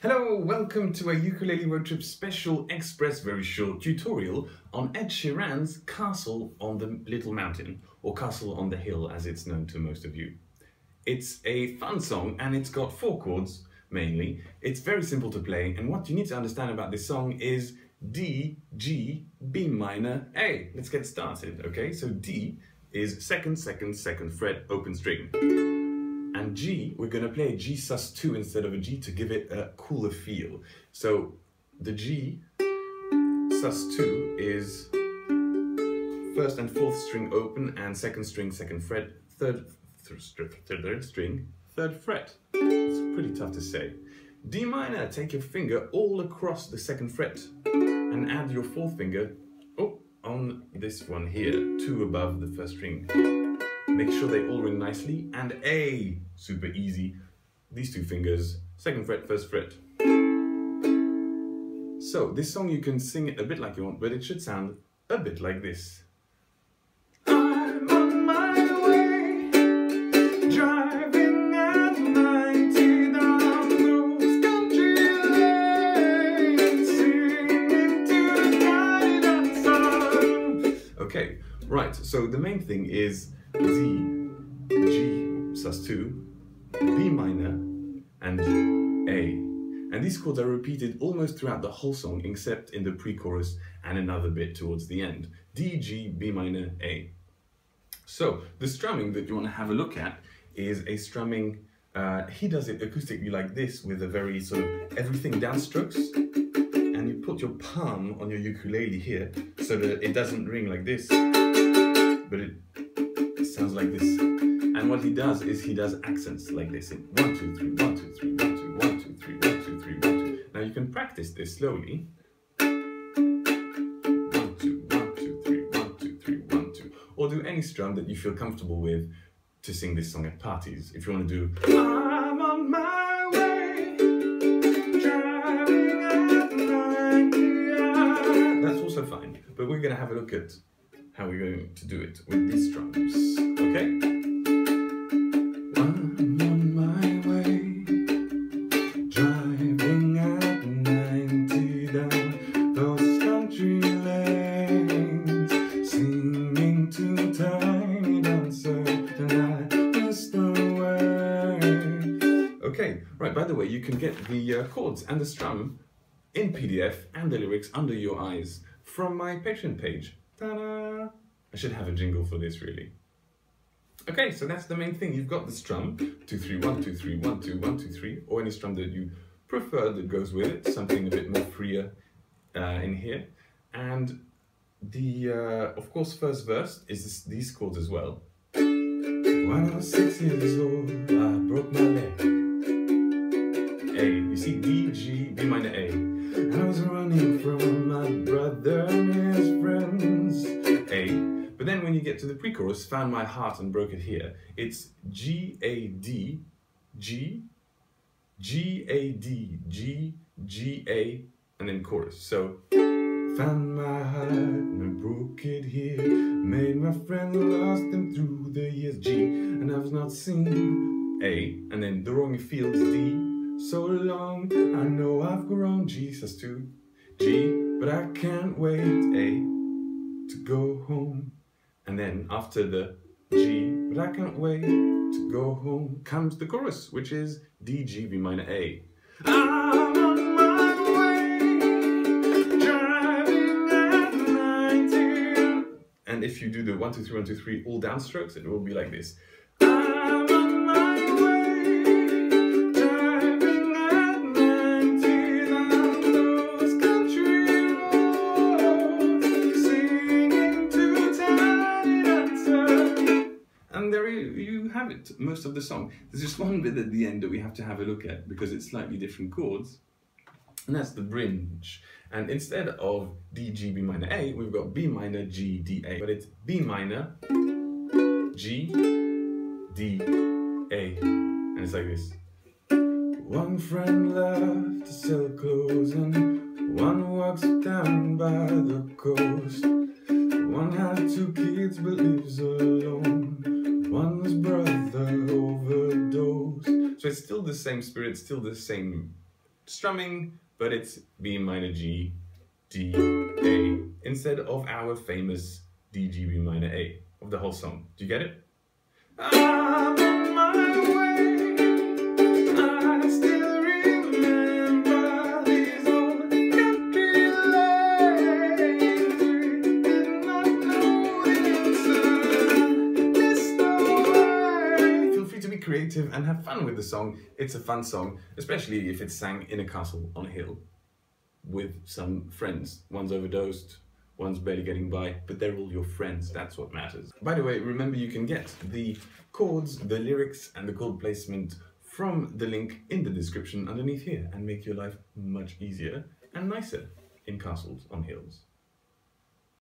Hello, welcome to a ukulele road trip special express very short tutorial on Ed Sheeran's Castle on the Little Mountain, or Castle on the Hill as it's known to most of you. It's a fun song and it's got four chords mainly. It's very simple to play and what you need to understand about this song is D, G, B minor, A. Let's get started, okay? So D is second, second, second fret open string. And G, we're going to play a G sus2 instead of a G to give it a cooler feel. So the G sus2 is first and fourth string open and second string, second fret, third, th third string, third fret. It's pretty tough to say. B minor, take your finger all across the second fret and add your fourth finger oh, on this one here, two above the first string. Make sure they all ring nicely. And A, super easy. These two fingers, second fret, first fret. So this song you can sing it a bit like you want, but it should sound a bit like this. I'm on my way, driving at 90 down those country lanes, singing to the Tiny Dancer. Okay, right, so the main thing is D, G sus2, B minor, and A. And these chords are repeated almost throughout the whole song except in the pre-chorus and another bit towards the end. D, G, B minor, A. So the strumming that you want to have a look at is a strumming, uh, he does it acoustically like this with a very sort of everything down strokes and you put your palm on your ukulele here so that it doesn't ring like this but it sounds like this. And what he does is he does accents like this in one, two, three, one, two, three, one, two, one, two, three, one, two, three, one, two. Now you can practice this slowly. One, two, one, two, three, one, two, three, one, two. Or do any strum that you feel comfortable with to sing this song at parties. If you want to do I'm on my way, driving at 90 That's also fine. But we're going to have a look at how we're going to do it with these drums. Okay? I'm on my way, driving at 90 down those country lanes, singing to tiny dancer, and I missed the way. Okay, right, by the way, you can get the uh, chords and the strum in PDF and the lyrics under your eyes from my Patreon page. Ta-da! I should have a jingle for this, really. Okay, so that's the main thing. You've got the strum, two, three, one, two, three, one, two, one, two, three, or any strum that you prefer that goes with it, something a bit more freer uh, in here. And the, uh, of course, first verse is this, these chords as well. When I was six years old, I broke my leg. A, you see D, G, B minor A. And I was running from get to the pre-chorus, found my heart and broke it here. It's G, A, D, G, G, A, D, G, G, A, and then chorus. So, found my heart and I broke it here. Made my friends lost them through the years. G, and I was not seen. A, and then the wrong feels D. So long, I know I've grown. G sus2, G, but I can't wait. A, then after the G, but I can't wait to go home, comes the chorus, which is D, G, B minor, A. I'm on my way, driving at 90. And if you do the 1, 2, 3, 1, 2, 3 all downstrokes, it will be like this. And there you, have it, most of the song. There's just one bit at the end that we have to have a look at because it's slightly different chords. And that's the bridge. And instead of D, G, B minor, A, we've got B minor, G, D, A. But it's B minor, G, D, A. And it's like this. One friend left to sell clothes and one walks down by the coast. One had two kids but lives alone. One's brother overdosed. So it's still the same spirit, still the same strumming, but it's B minor G, D, A, instead of our famous D, G, B minor A of the whole song. Do you get it? Creative and have fun with the song. It's a fun song, especially if it's sang in a castle on a hill with some friends. One's overdosed, one's barely getting by, but they're all your friends, that's what matters. By the way, remember you can get the chords, the lyrics, and the chord placement from the link in the description underneath here and make your life much easier and nicer in castles on hills.